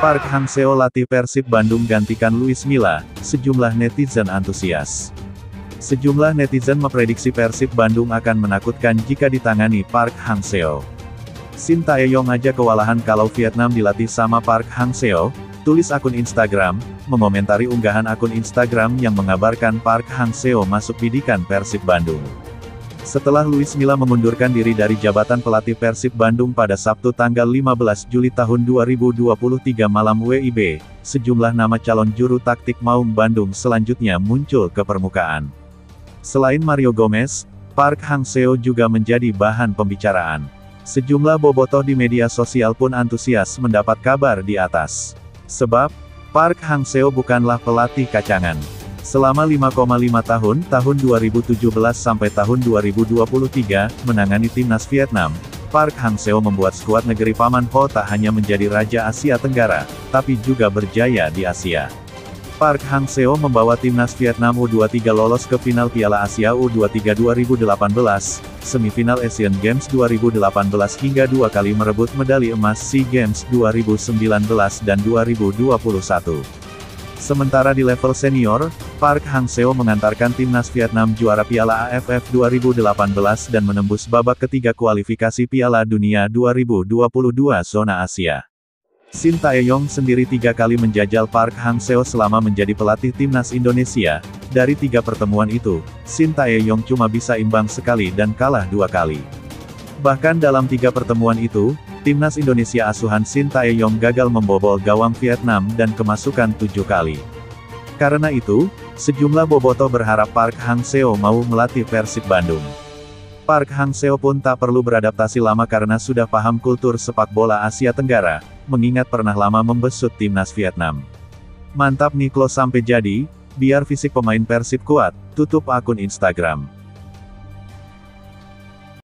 Park Hang-seo latih Persib Bandung gantikan Luis Milla, sejumlah netizen antusias. Sejumlah netizen memprediksi Persib Bandung akan menakutkan jika ditangani Park Hang-seo. Shin Taeyong aja kewalahan kalau Vietnam dilatih sama Park Hang-seo, tulis akun Instagram, mengomentari unggahan akun Instagram yang mengabarkan Park Hang-seo masuk bidikan Persib Bandung. Setelah Luis Milla mengundurkan diri dari jabatan pelatih Persib Bandung pada Sabtu tanggal 15 Juli tahun 2023 malam WIB, sejumlah nama calon juru taktik Maung Bandung selanjutnya muncul ke permukaan. Selain Mario Gomez, Park Hang-seo juga menjadi bahan pembicaraan. Sejumlah bobotoh di media sosial pun antusias mendapat kabar di atas. Sebab, Park Hang-seo bukanlah pelatih kacangan. Selama 5,5 tahun, tahun 2017 sampai tahun 2023, menangani timnas Vietnam, Park Hang-seo membuat skuad negeri Paman Ho tak hanya menjadi Raja Asia Tenggara, tapi juga berjaya di Asia. Park Hang-seo membawa timnas Vietnam U23 lolos ke final Piala Asia U23 2018, semifinal Asian Games 2018 hingga dua kali merebut medali emas SEA Games 2019 dan 2021. Sementara di level senior, Park Hang-seo mengantarkan timnas Vietnam juara Piala AFF 2018 dan menembus babak ketiga kualifikasi Piala Dunia 2022 zona Asia. Shin Taeyong sendiri tiga kali menjajal Park Hang-seo selama menjadi pelatih timnas Indonesia. Dari tiga pertemuan itu, Shin Taeyong cuma bisa imbang sekali dan kalah dua kali. Bahkan dalam tiga pertemuan itu, timnas Indonesia asuhan Shin Taeyong gagal membobol gawang Vietnam dan kemasukan tujuh kali. Karena itu, sejumlah bobotoh berharap Park Hang-seo mau melatih Persib Bandung. Park Hang-seo pun tak perlu beradaptasi lama karena sudah paham kultur sepak bola Asia Tenggara, mengingat pernah lama membesut timnas Vietnam. Mantap nih sampai jadi, biar fisik pemain Persib kuat, tutup akun Instagram.